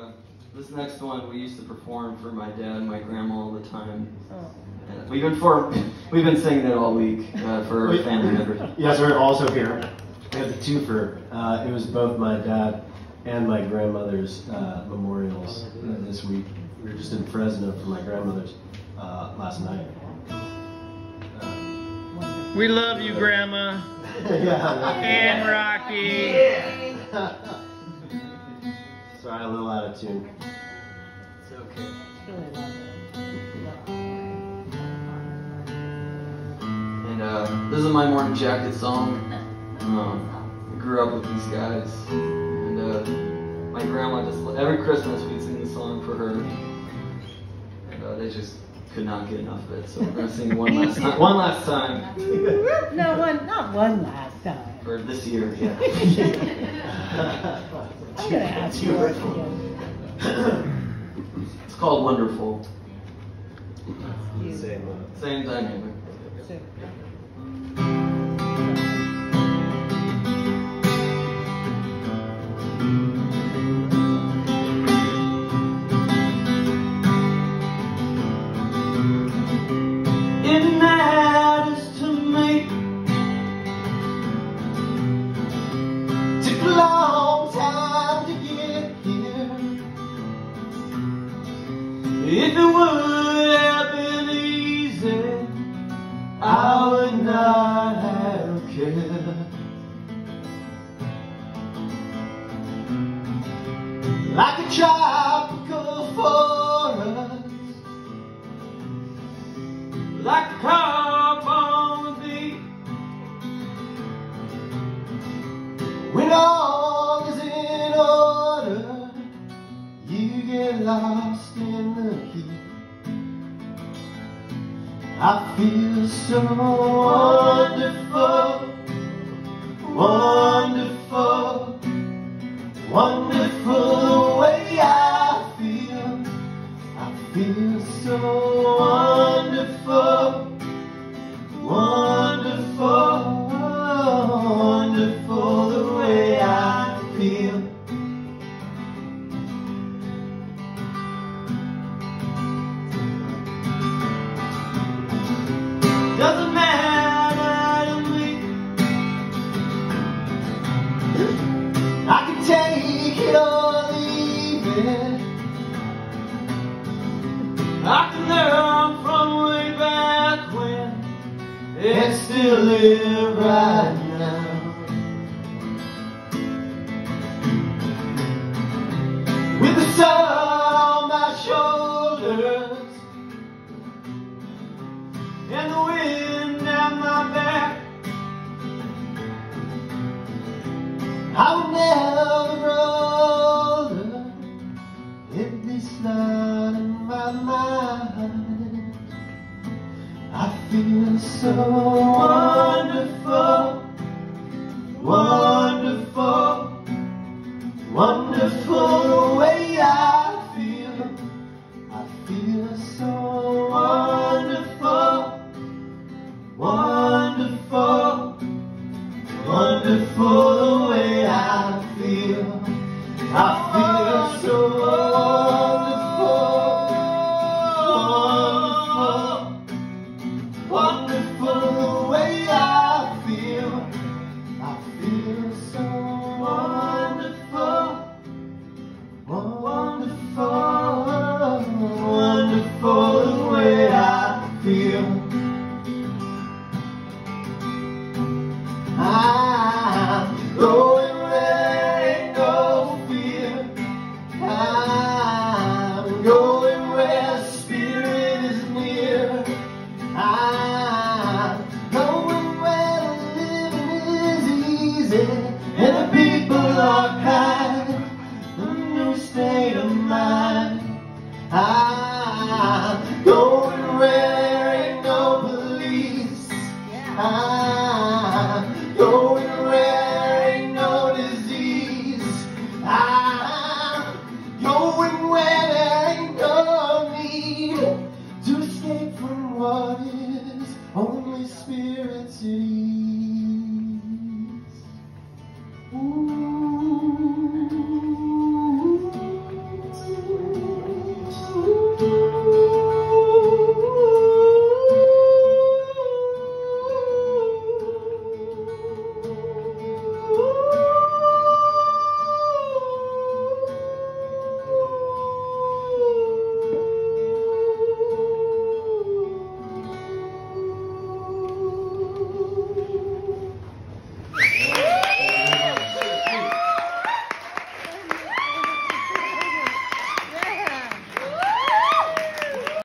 uh, this next one we used to perform for my dad and my grandma all the time. Oh. And we've been for we've been singing it all week uh, for our family members. Yes, we're also here. We have the twofer. Uh, it was both my dad and my grandmother's uh, memorials uh, this week. We were just in Fresno for my grandmother's uh, last night. Uh, We love you, Grandma. yeah. And Rocky. A little out of tune. It's okay. Really love it. And uh, this is My Morning Jacket song. Um, I grew up with these guys, and uh, my grandma just every Christmas we'd sing the song for her, and uh, they just could not get enough of it. So we're gonna sing one last time. One last time No, one, not one last time. for this year. Yeah. I'm gonna ask you again. it's called Wonderful. Same, uh, Same dynamic. It Like a tropical forest like a carp on the beat. When all is in order, you get lost in the heat. I feel so wonderful, wonderful, wonderful still live right so wonderful, wonderful, wonderful the way I feel. I feel so wonderful, wonderful, wonderful the way I feel. I wonderful, Holy Spirit city.